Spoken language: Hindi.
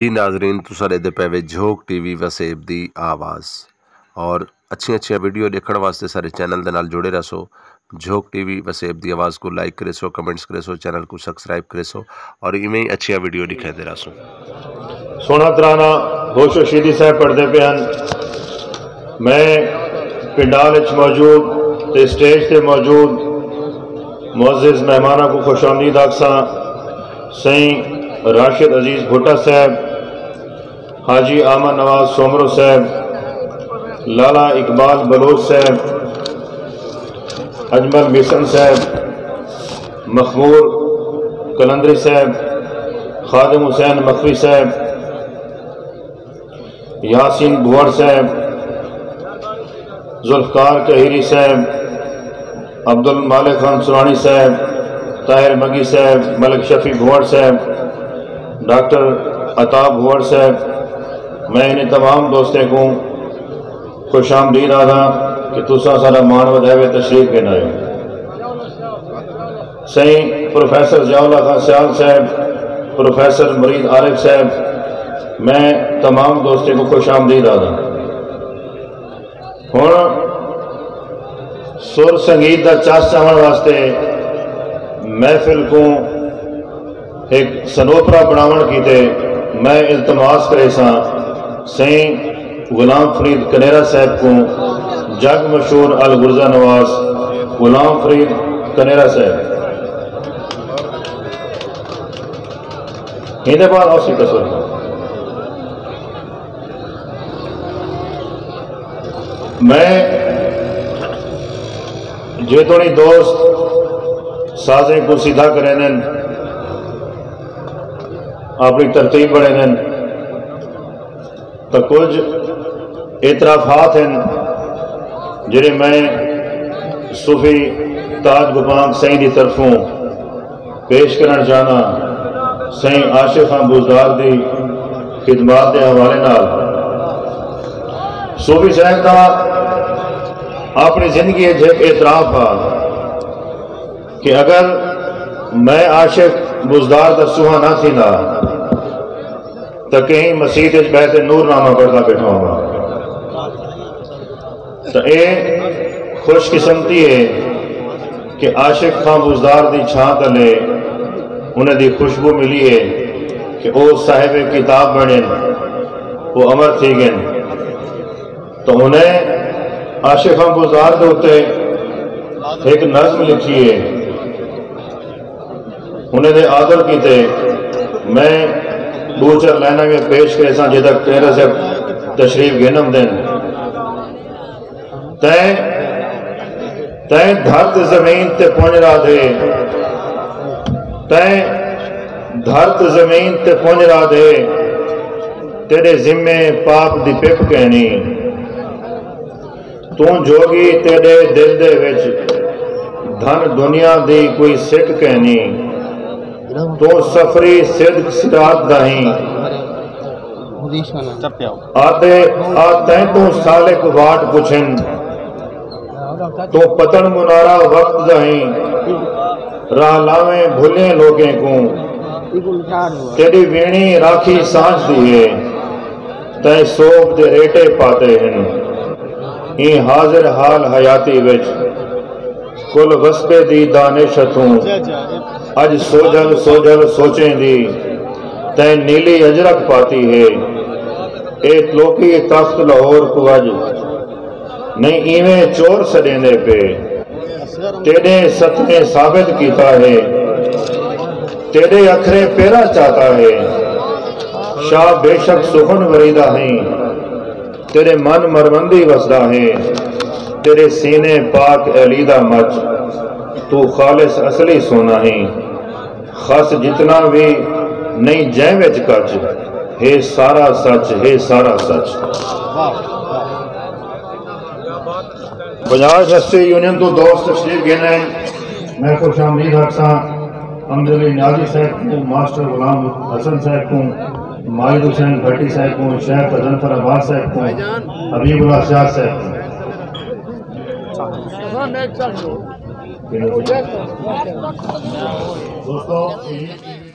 जी नाजरीन तुसा दे पे वे झोक टीवी वसेब दी आवाज़। और अच्छी अच्छी वीडियो देखने वास्ते सारे चैनल के नाल जुड़े रहो। झोक टीवी वसेब दी आवाज़ को लाइक करे सो, कमेंट्स करे सो, चैनल को सब्सक्राइब करे सो, और इवें ही अच्छी वीडियो दिखाते रहो सोना तराना होशो शीदी साहब पढ़ते पे हैं। मैं पिंडाल मौजूद स्टेज ते मौजूद मुआज़ मेहमानों को खुश आमदीद आखसा। सही राशिद अज़ीज़ भुट्टा साहब हाजी आमा नवाज़ सोमरो साहब, लाला इकबाल बलोच साहब, अजमल मिशन साहब, मखमूर कलंदरी साहब, खादम हुसैन मखवी साहब, यासिन भुवर साहब, जुल्फकार कहरी साहब, अब्दुल मालिक खान सुरानी साहब, ताहिर मगी साहब, मलिक शफी भुवर साहब, डॉक्टर अताब भुवर साहब मैं इन्हें तमाम दोस्तों को खुश आमदीद आदा कि तुसा सारा मान वधावे तशरीफ़ के आए सही प्रोफेसर जयाला खान सियाल साहब, प्रोफेसर मरीद आरिफ साहब, मैं तमाम दोस्तों को खुश आमदीद आदा हूँ सुर संगीत का चस चाहने वास्ते महफिल को एक सनोपरा बनावन की मैं इल्तमास करे सा। सही गुलाम फरीद कनेरा साहब को जग मशहूर अल गुरजा नवाज़ गुलाम फरीद कनेरा साहब। इन्हें बाद और कसर मैं जे थोड़ी दोस्त साजें को सीधा करें अपनी तरतीब बने तो कुछ एतराफात हैं, जिन्हें मैं सूफी ताज गुपांग सही की तरफों पेश करना चाहना सही आशिफ खान बुजदार की खिदमात के हवाले नाल। सूफी साहब का अपनी ज़िंदगी एक एतराफ आ कि अगर मैं आशिफ बुजदार का ना थी ना तो कहीं मसीद बहते नूरनामा पढ़ता बैठा हुआ तो ये खुशकिस्मती है कि आशिक खां बुजदार की छां तले उन्हें खुशबू मिली है कि वो साहेब किताब बने वो अमर थी गए तो उन्हें आशिक खां बुजदार के उत्ते एक नज्म लिखी है उन्हें आदर किते मैं दो चार लाइना में पेश करे, सा जिदा तेरह से तशरीफ़ गिनम दिन। तय तय धरत ज़मीन ते पुंजरा दे। तय धरत ज़मीन ते पुंजरा दे। तेरे जिम्मे पाप दी पिप कहनी। तू जोगी तेरे दिल विच धन दुनिया दी कोई सिख कहनी। तो सफरी सिद्ध सिरात दाही। आते आते तो सालिक वाट पुछन तो पतन मुनारा वक्त दाही। राह लावे, भूले लोगे को। तेरी वीणी राखी साँझ दिए तय सोप दे रेटे पाते हैं। ई हाजिर हाल हयाती विच, कुल वस्बे दी दानिश तू अज सोजल सोजल सोचें दी, तै नीली अजरक पाती है। ए लोकी तख्त लाहौर कुवज नहीं इवें चोर सडेंदे पे। तेरे सतने साबित किया है तेरे अखरे पेरा चाहता है। शाह बेशक सुखन वरीदा है, तेरे मन मरमंदी वसदा है, तेरे सीने पाक अलीदा मच। तू खालिस असली सोना है। खस जितना भी नहीं जय बिच कच हे सारा सच, हे सारा सच। पंजाब यूनिवर्सिटी यूनियन तो दोस्त तशरीफ़ गिने मैं खुश आमदीद रखसा अमजली नाजी साहब को मास्टर गुलाम हसन साहब को माहिद हुसैन भट्टी साहब को शेख अजनफर अब्बास साहब को हबीबुल्ला शाह साहब को दोस्तों